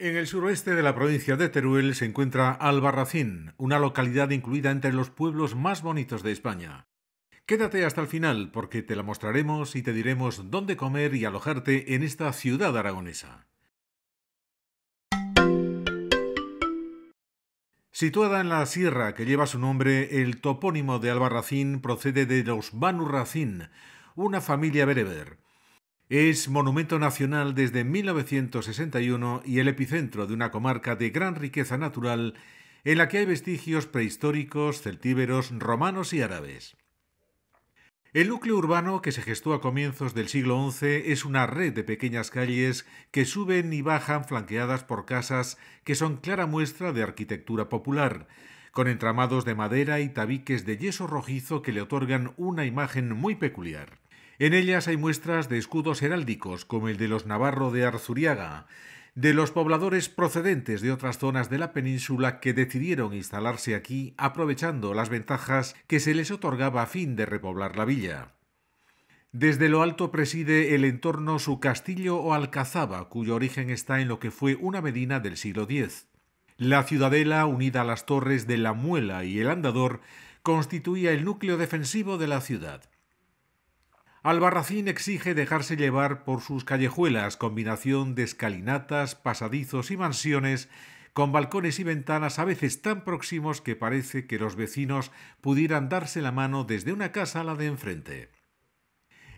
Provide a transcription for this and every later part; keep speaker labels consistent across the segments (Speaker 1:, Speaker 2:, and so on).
Speaker 1: En el suroeste de la provincia de Teruel se encuentra Albarracín, una localidad incluida entre los pueblos más bonitos de España. Quédate hasta el final porque te la mostraremos y te diremos dónde comer y alojarte en esta ciudad aragonesa. Situada en la sierra que lleva su nombre, el topónimo de Albarracín procede de los Banu Racín, una familia bereber. Es monumento nacional desde 1961 y el epicentro de una comarca de gran riqueza natural en la que hay vestigios prehistóricos, celtíberos, romanos y árabes. El núcleo urbano que se gestó a comienzos del siglo XI es una red de pequeñas calles que suben y bajan flanqueadas por casas que son clara muestra de arquitectura popular, con entramados de madera y tabiques de yeso rojizo que le otorgan una imagen muy peculiar. En ellas hay muestras de escudos heráldicos, como el de los Navarro de Arzuriaga, de los pobladores procedentes de otras zonas de la península que decidieron instalarse aquí aprovechando las ventajas que se les otorgaba a fin de repoblar la villa. Desde lo alto preside el entorno su castillo o alcazaba, cuyo origen está en lo que fue una medina del siglo X. La ciudadela, unida a las torres de la Muela y el Andador, constituía el núcleo defensivo de la ciudad. Albarracín exige dejarse llevar por sus callejuelas, combinación de escalinatas, pasadizos y mansiones, con balcones y ventanas a veces tan próximos que parece que los vecinos pudieran darse la mano desde una casa a la de enfrente.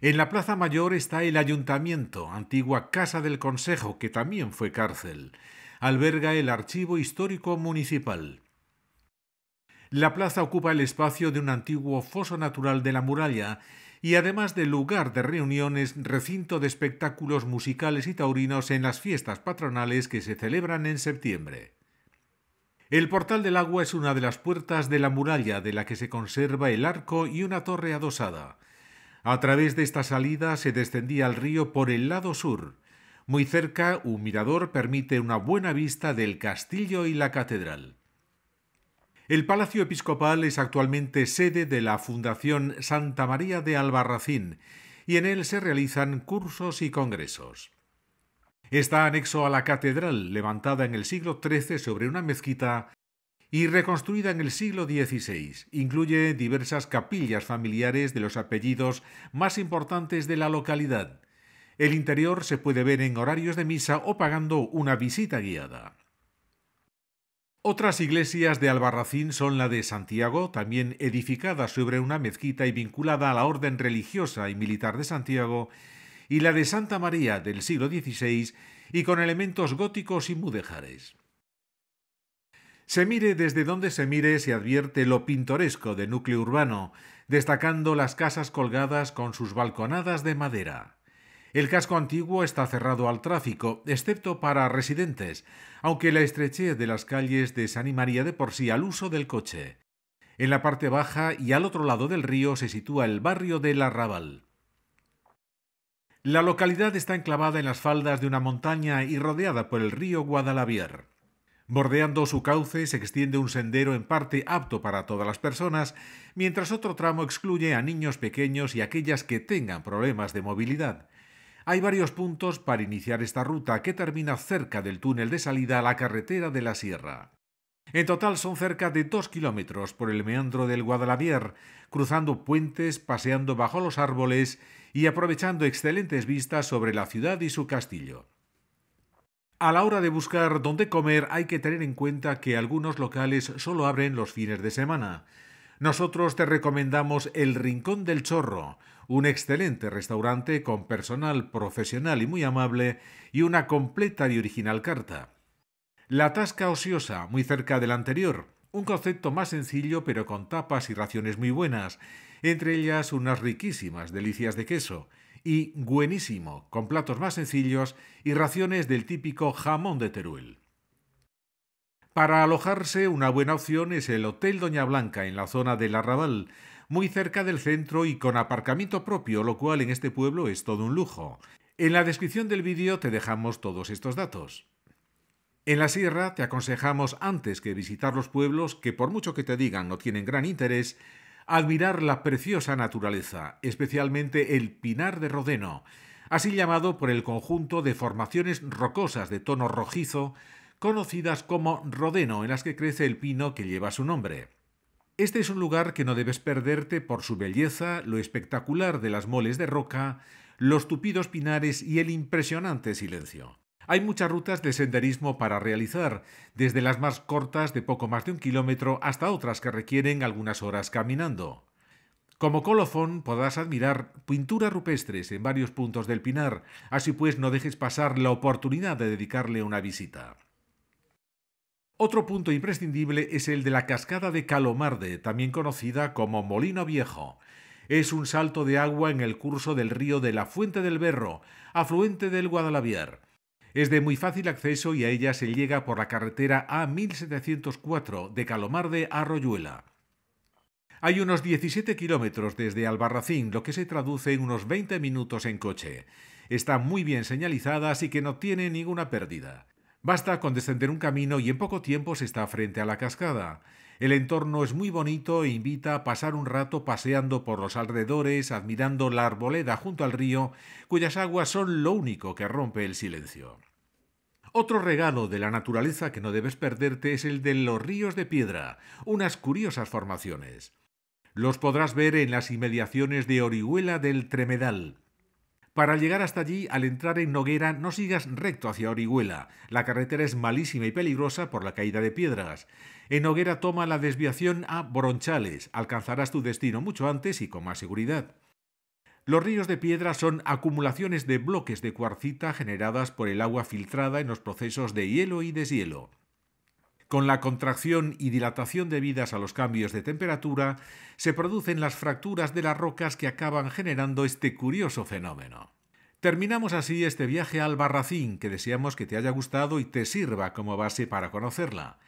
Speaker 1: En la Plaza Mayor está el Ayuntamiento, antigua Casa del Consejo, que también fue cárcel. Alberga el Archivo Histórico Municipal. La plaza ocupa el espacio de un antiguo foso natural de la muralla y además de lugar de reuniones, recinto de espectáculos musicales y taurinos en las fiestas patronales que se celebran en septiembre. El portal del agua es una de las puertas de la muralla de la que se conserva el arco y una torre adosada. A través de esta salida se descendía al río por el lado sur. Muy cerca, un mirador permite una buena vista del castillo y la catedral. El Palacio Episcopal es actualmente sede de la Fundación Santa María de Albarracín y en él se realizan cursos y congresos. Está anexo a la catedral, levantada en el siglo XIII sobre una mezquita y reconstruida en el siglo XVI. Incluye diversas capillas familiares de los apellidos más importantes de la localidad. El interior se puede ver en horarios de misa o pagando una visita guiada. Otras iglesias de Albarracín son la de Santiago, también edificada sobre una mezquita y vinculada a la orden religiosa y militar de Santiago, y la de Santa María del siglo XVI y con elementos góticos y mudéjares. Se mire desde donde se mire se advierte lo pintoresco del núcleo urbano, destacando las casas colgadas con sus balconadas de madera. El casco antiguo está cerrado al tráfico, excepto para residentes, aunque la estrechez de las calles desanimaría de por sí al uso del coche. En la parte baja y al otro lado del río se sitúa el barrio del Arrabal. La localidad está enclavada en las faldas de una montaña y rodeada por el río Guadalaviar. Bordeando su cauce se extiende un sendero en parte apto para todas las personas, mientras otro tramo excluye a niños pequeños y aquellas que tengan problemas de movilidad. Hay varios puntos para iniciar esta ruta que termina cerca del túnel de salida a la carretera de la Sierra. En total son cerca de dos kilómetros por el meandro del Guadalavier, cruzando puentes, paseando bajo los árboles y aprovechando excelentes vistas sobre la ciudad y su castillo. A la hora de buscar dónde comer hay que tener en cuenta que algunos locales solo abren los fines de semana. Nosotros te recomendamos el Rincón del Chorro, un excelente restaurante con personal profesional y muy amable y una completa y original carta. La Tasca Ociosa, muy cerca del anterior, un concepto más sencillo pero con tapas y raciones muy buenas, entre ellas unas riquísimas delicias de queso, y buenísimo, con platos más sencillos y raciones del típico jamón de Teruel. Para alojarse, una buena opción es el Hotel Doña Blanca en la zona del Arrabal, muy cerca del centro y con aparcamiento propio, lo cual en este pueblo es todo un lujo. En la descripción del vídeo te dejamos todos estos datos. En la sierra te aconsejamos antes que visitar los pueblos que por mucho que te digan no tienen gran interés, admirar la preciosa naturaleza, especialmente el Pinar de Rodeno. así llamado por el conjunto de formaciones rocosas de tono rojizo conocidas como rodeno en las que crece el pino que lleva su nombre. Este es un lugar que no debes perderte por su belleza, lo espectacular de las moles de roca, los tupidos pinares y el impresionante silencio. Hay muchas rutas de senderismo para realizar, desde las más cortas de poco más de un kilómetro hasta otras que requieren algunas horas caminando. Como colofón podrás admirar pinturas rupestres en varios puntos del Pinar, así pues no dejes pasar la oportunidad de dedicarle una visita. Otro punto imprescindible es el de la cascada de Calomarde, también conocida como Molino Viejo. Es un salto de agua en el curso del río de la Fuente del Berro, afluente del Guadalaviar. Es de muy fácil acceso y a ella se llega por la carretera A1704 de Calomarde a Royuela. Hay unos 17 kilómetros desde Albarracín, lo que se traduce en unos 20 minutos en coche. Está muy bien señalizada, así que no tiene ninguna pérdida. Basta con descender un camino y en poco tiempo se está frente a la cascada. El entorno es muy bonito e invita a pasar un rato paseando por los alrededores, admirando la arboleda junto al río, cuyas aguas son lo único que rompe el silencio. Otro regalo de la naturaleza que no debes perderte es el de los ríos de piedra, unas curiosas formaciones. Los podrás ver en las inmediaciones de Orihuela del Tremedal, para llegar hasta allí, al entrar en Noguera, no sigas recto hacia Orihuela. La carretera es malísima y peligrosa por la caída de piedras. En Noguera toma la desviación a Bronchales. Alcanzarás tu destino mucho antes y con más seguridad. Los ríos de piedra son acumulaciones de bloques de cuarcita generadas por el agua filtrada en los procesos de hielo y deshielo. Con la contracción y dilatación debidas a los cambios de temperatura, se producen las fracturas de las rocas que acaban generando este curioso fenómeno. Terminamos así este viaje al Barracín, que deseamos que te haya gustado y te sirva como base para conocerla.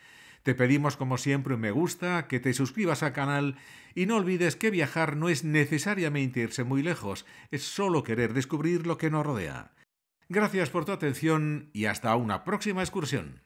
Speaker 1: Te pedimos como siempre un me gusta, que te suscribas al canal y no olvides que viajar no es necesariamente irse muy lejos, es solo querer descubrir lo que nos rodea. Gracias por tu atención y hasta una próxima excursión.